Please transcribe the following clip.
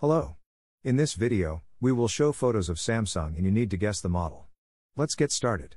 Hello. In this video, we will show photos of Samsung and you need to guess the model. Let's get started.